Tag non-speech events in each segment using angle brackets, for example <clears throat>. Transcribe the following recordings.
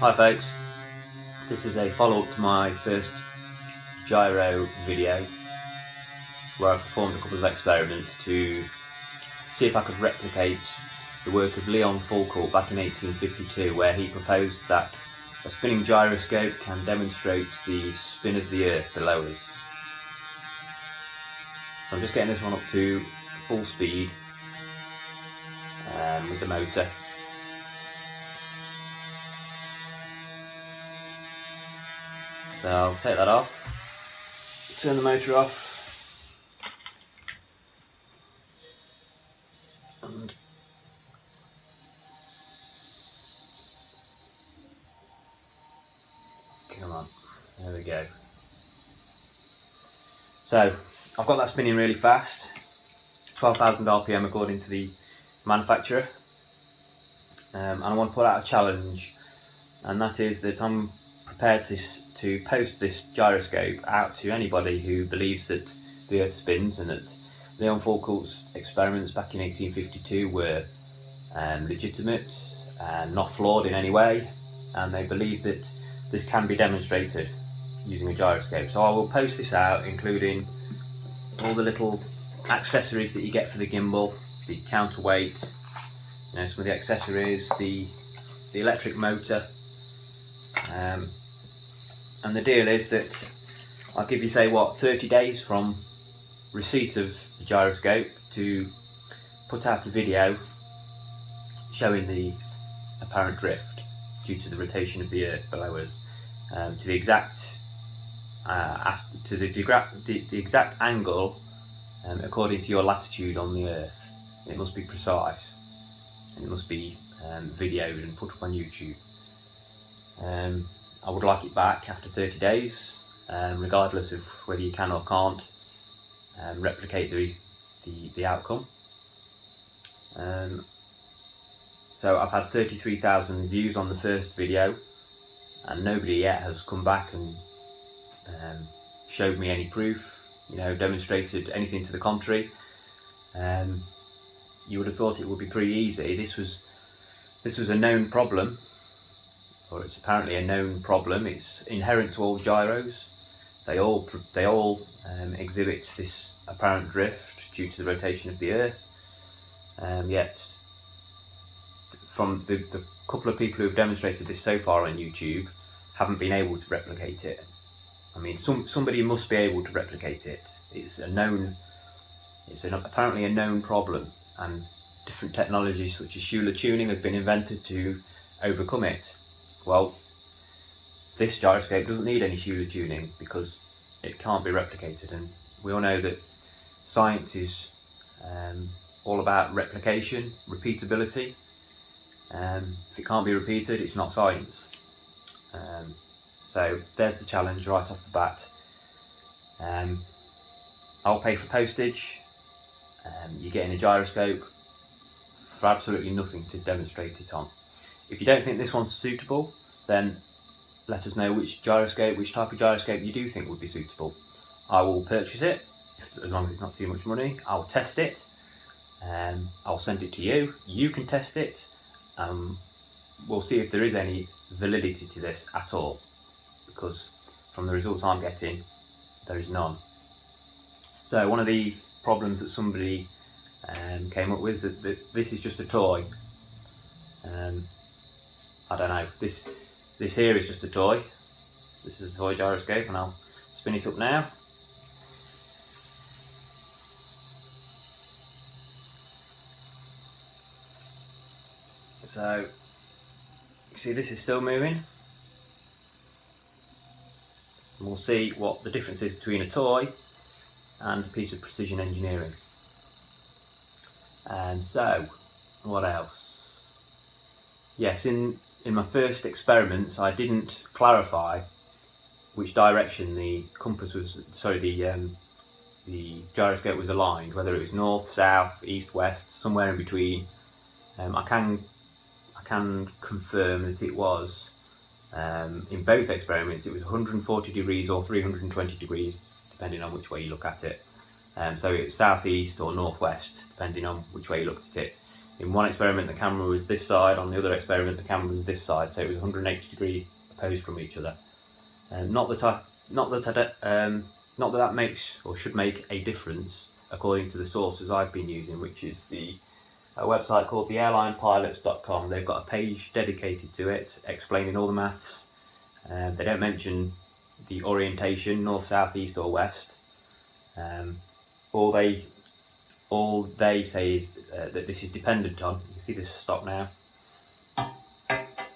Hi folks, this is a follow-up to my first gyro video where I performed a couple of experiments to see if I could replicate the work of Leon Foucault back in 1852 where he proposed that a spinning gyroscope can demonstrate the spin of the earth below us. So I'm just getting this one up to full speed um, with the motor So I'll take that off, turn the motor off, and come on, there we go. So I've got that spinning really fast, 12,000 RPM according to the manufacturer, um, and I want to put out a challenge, and that is that I'm prepared to, to post this gyroscope out to anybody who believes that the Earth spins and that Leon Foucault's experiments back in 1852 were um, legitimate and not flawed in any way, and they believe that this can be demonstrated using a gyroscope. So I will post this out, including all the little accessories that you get for the gimbal, the counterweight, you know, some of the accessories, the the electric motor, um, and the deal is that I'll give you say what 30 days from receipt of the gyroscope to put out a video showing the apparent drift due to the rotation of the earth below us um, to the exact uh, to the, the, exact angle um, according to your latitude on the earth. It must be precise and it must be um, videoed and put up on YouTube um, I would like it back after 30 days, um, regardless of whether you can or can't um, replicate the, the, the outcome. Um, so I've had 33,000 views on the first video and nobody yet has come back and um, showed me any proof, you know, demonstrated anything to the contrary. Um, you would have thought it would be pretty easy. This was this was a known problem or it's apparently a known problem. It's inherent to all gyros. They all they all um, exhibit this apparent drift due to the rotation of the Earth. Um, yet, from the, the couple of people who have demonstrated this so far on YouTube, haven't been able to replicate it. I mean, some somebody must be able to replicate it. It's a known, it's an, apparently a known problem, and different technologies such as Schuler tuning have been invented to overcome it. Well, this gyroscope doesn't need any Schuler tuning because it can't be replicated and we all know that science is um, all about replication, repeatability. Um, if it can't be repeated, it's not science. Um, so there's the challenge right off the bat. Um, I'll pay for postage. Um, you're getting a gyroscope for absolutely nothing to demonstrate it on. If you don't think this one's suitable, then let us know which gyroscope, which type of gyroscope you do think would be suitable. I will purchase it, as long as it's not too much money. I'll test it, um, I'll send it to you. You can test it. Um, we'll see if there is any validity to this at all, because from the results I'm getting, there is none. So one of the problems that somebody um, came up with is that, this is just a toy. Um, I don't know, this this here is just a toy. This is a toy gyroscope and I'll spin it up now. So, see this is still moving. And we'll see what the difference is between a toy and a piece of precision engineering. And so, what else? Yes, in in my first experiments, I didn't clarify which direction the compass was, sorry, the um, the gyroscope was aligned, whether it was north, south, east, west, somewhere in between. Um, I can I can confirm that it was um, in both experiments. It was 140 degrees or 320 degrees, depending on which way you look at it. Um, so it's southeast or northwest, depending on which way you looked at it. In one experiment the camera was this side, on the other experiment the camera was this side, so it was 180 degree opposed from each other. Um, not that I, not that I, um, not that that makes or should make a difference according to the sources I've been using, which is the a website called theairlinepilots.com. They've got a page dedicated to it, explaining all the maths. Uh, they don't mention the orientation, north, south, east, or west. Um, all they all they say is uh, that this is dependent on. You can see this stop now.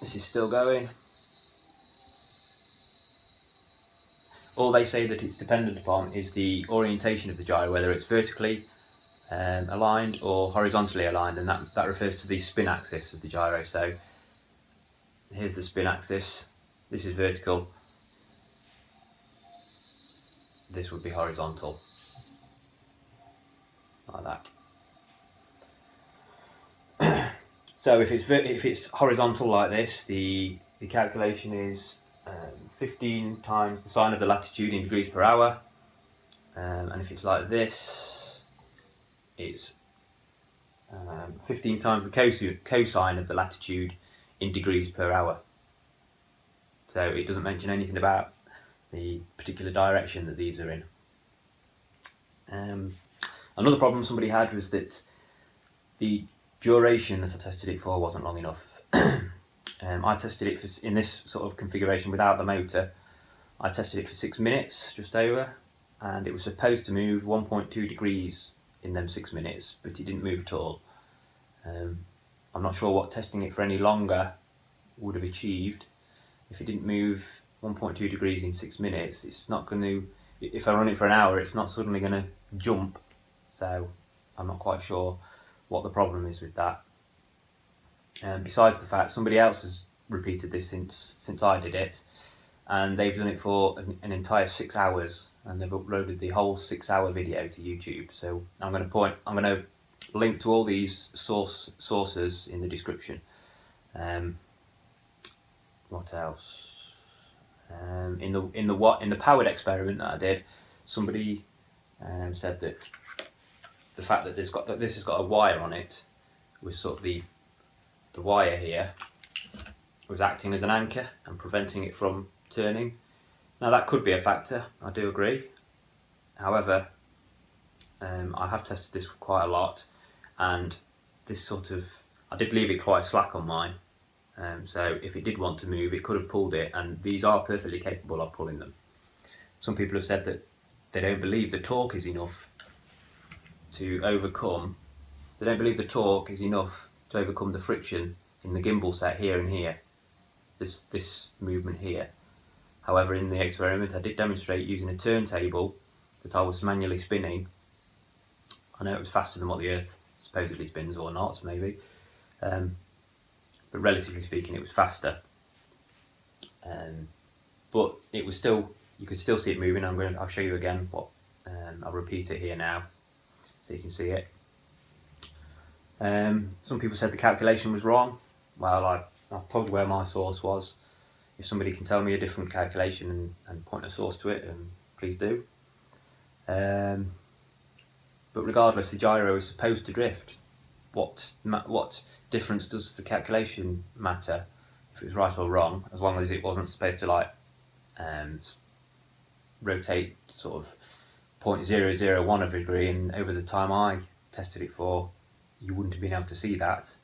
This is still going. All they say that it's dependent upon is the orientation of the gyro, whether it's vertically um, aligned or horizontally aligned, and that, that refers to the spin axis of the gyro. So here's the spin axis, this is vertical, this would be horizontal, like that. <clears throat> so if it's if it's horizontal like this, the the calculation is um, 15 times the sine of the latitude in degrees per hour, um, and if it's like this, it's um, 15 times the cosine of the latitude in degrees per hour. So it doesn't mention anything about the particular direction that these are in. Um, another problem somebody had was that the duration that I tested it for wasn't long enough. <clears throat> um, I tested it for, in this sort of configuration without the motor. I tested it for six minutes, just over, and it was supposed to move 1.2 degrees in them six minutes, but it didn't move at all. Um, I'm not sure what testing it for any longer would have achieved. If it didn't move 1.2 degrees in six minutes, it's not going to, if I run it for an hour, it's not suddenly going to jump. So I'm not quite sure what the problem is with that. Um, besides the fact somebody else has repeated this since since I did it, and they've done it for an, an entire six hours and they've uploaded the whole six hour video to YouTube. So I'm going to point, I'm going to link to all these source sources in the description. Um, what else? Um, in the in the what in the powered experiment that I did, somebody um, said that the fact that this got that this has got a wire on it was sort of the the wire here was acting as an anchor and preventing it from turning. Now that could be a factor, I do agree. However, um, I have tested this quite a lot and this sort of, I did leave it quite slack on mine. Um, so if it did want to move, it could have pulled it and these are perfectly capable of pulling them. Some people have said that they don't believe the torque is enough to overcome, they don't believe the torque is enough to overcome the friction in the gimbal set here and here, this, this movement here. However, in the experiment I did demonstrate using a turntable that I was manually spinning. I know it was faster than what the Earth supposedly spins or not, maybe. Um, but relatively speaking, it was faster. Um, but it was still, you could still see it moving. I'm going to, I'll show you again what, um, I'll repeat it here now so you can see it. Um, some people said the calculation was wrong. Well, I, I've told you where my source was if somebody can tell me a different calculation and, and point a source to it, and please do. Um, but regardless, the gyro is supposed to drift. What what difference does the calculation matter if it was right or wrong, as long as it wasn't supposed to like um, rotate sort of 0.001 of a degree, and over the time I tested it for, you wouldn't have been able to see that.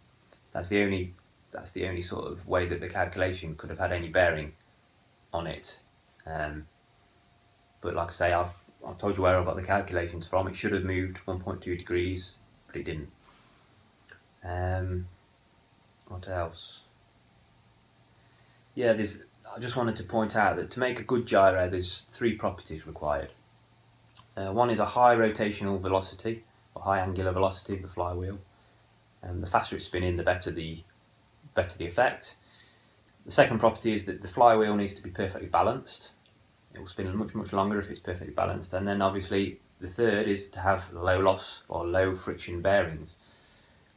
That's the only that's the only sort of way that the calculation could have had any bearing on it. Um, but like I say, I've, I've told you where I got the calculations from. It should have moved 1.2 degrees, but it didn't. Um, what else? Yeah, there's. I just wanted to point out that to make a good gyro, there's three properties required. Uh, one is a high rotational velocity, or high angular velocity of the flywheel. Um, the faster it's spinning, the better the better the effect. The second property is that the flywheel needs to be perfectly balanced. It will spin much, much longer if it's perfectly balanced. And then obviously the third is to have low loss or low friction bearings.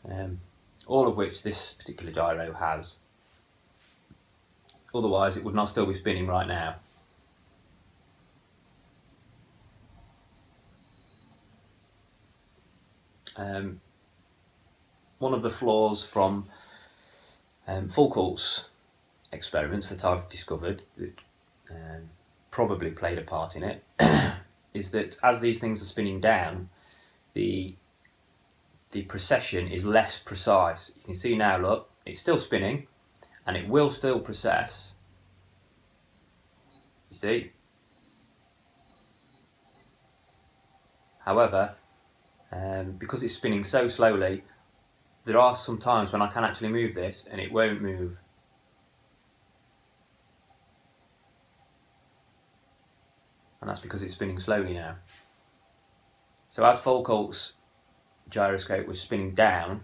Um, all of which this particular gyro has. Otherwise it would not still be spinning right now. Um, one of the flaws from um, Foucault's experiments that I've discovered that um, probably played a part in it <coughs> is that as these things are spinning down, the the precession is less precise. You can see now, look, it's still spinning, and it will still precess. You see? However, um, because it's spinning so slowly, there are some times when I can actually move this and it won't move. And that's because it's spinning slowly now. So as Foucault's gyroscope was spinning down,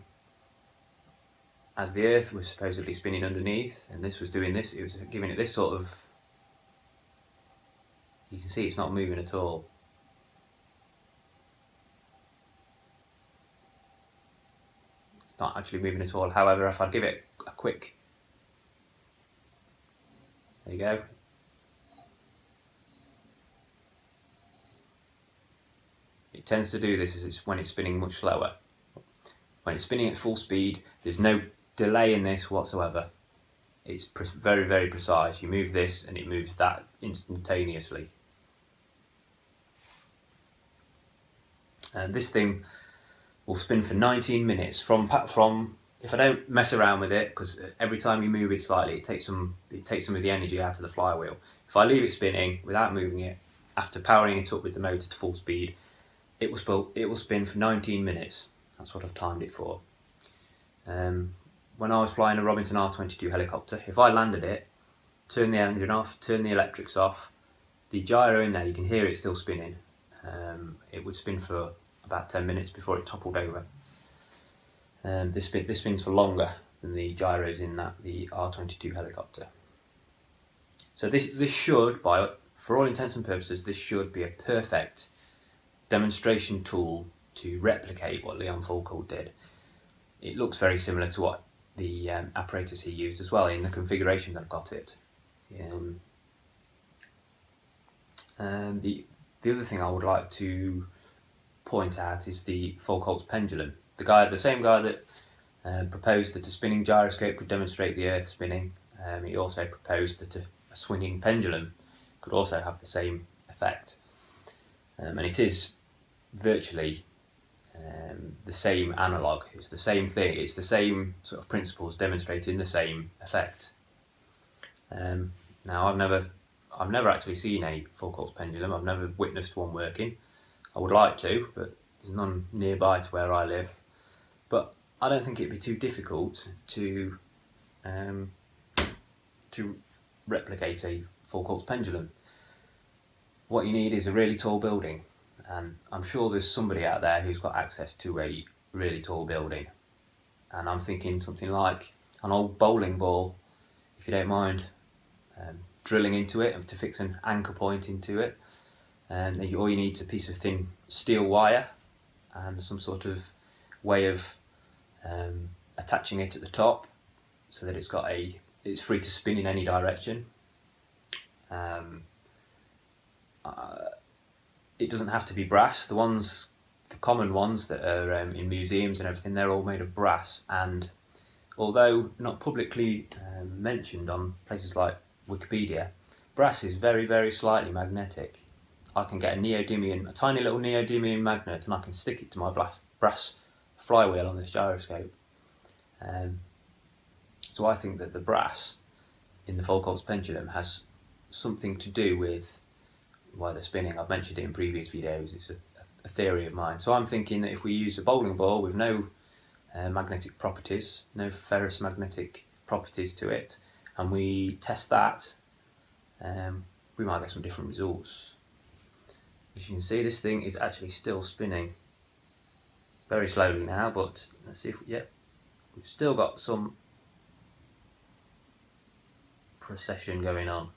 as the Earth was supposedly spinning underneath, and this was doing this, it was giving it this sort of. You can see it's not moving at all. It's not actually moving at all. However, if I give it a quick. There you go. It tends to do this is it's when it's spinning much slower. When it's spinning at full speed, there's no delay in this whatsoever. It's very, very precise. You move this and it moves that instantaneously. And this thing will spin for 19 minutes from from if I don't mess around with it because every time you move it slightly it takes some it takes some of the energy out of the flywheel. If I leave it spinning without moving it after powering it up with the motor to full speed it will spin it will spin for 19 minutes. That's what I've timed it for. Um, when I was flying a Robinson R22 helicopter, if I landed it, turn the engine off, turn the electrics off, the gyro in there, you can hear it still spinning. Um, it would spin for about 10 minutes before it toppled over. Um, this, this spins for longer than the gyros in that the R22 helicopter. So this, this should, by for all intents and purposes, this should be a perfect demonstration tool to replicate what Leon Foucault did. It looks very similar to what the um, apparatus he used as well in the configuration that I've got it. Um, and the the other thing I would like to point out is the Foucault's pendulum. The guy, the same guy that um, proposed that a spinning gyroscope could demonstrate the Earth spinning. Um, he also proposed that a, a, swinging pendulum could also have the same effect. Um, and it is virtually um, the same analog. It's the same thing. It's the same sort of principles demonstrating the same effect. Um, now, I've never, I've never actually seen a Foucault's pendulum. I've never witnessed one working. I would like to, but there's none nearby to where I live. But I don't think it'd be too difficult to um, to replicate a Foucault's pendulum. What you need is a really tall building and I'm sure there's somebody out there who's got access to a really tall building. And I'm thinking something like an old bowling ball, if you don't mind, um, drilling into it and to fix an anchor point into it. And all you need is a piece of thin steel wire and some sort of way of um, attaching it at the top so that it's got a it's free to spin in any direction. Um, uh, it doesn't have to be brass. The ones, the common ones that are um, in museums and everything, they're all made of brass. And although not publicly um, mentioned on places like Wikipedia, brass is very, very slightly magnetic. I can get a neodymium, a tiny little neodymium magnet, and I can stick it to my brass flywheel on this gyroscope. Um, so I think that the brass in the Foucault's pendulum has something to do with why they're spinning. I've mentioned it in previous videos. It's a, a theory of mine. So I'm thinking that if we use a bowling ball with no uh, magnetic properties, no ferrous magnetic properties to it, and we test that, um, we might get some different results. As you can see, this thing is actually still spinning very slowly now, but let's see if, yeah, we've still got some procession going on.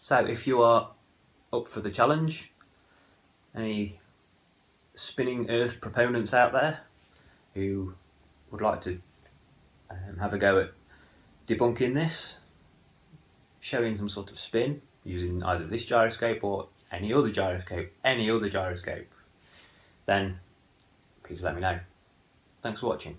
So if you are up for the challenge, any spinning earth proponents out there who would like to um, have a go at debunking this, showing some sort of spin, using either this gyroscope or any other gyroscope, any other gyroscope, then please let me know. Thanks for watching.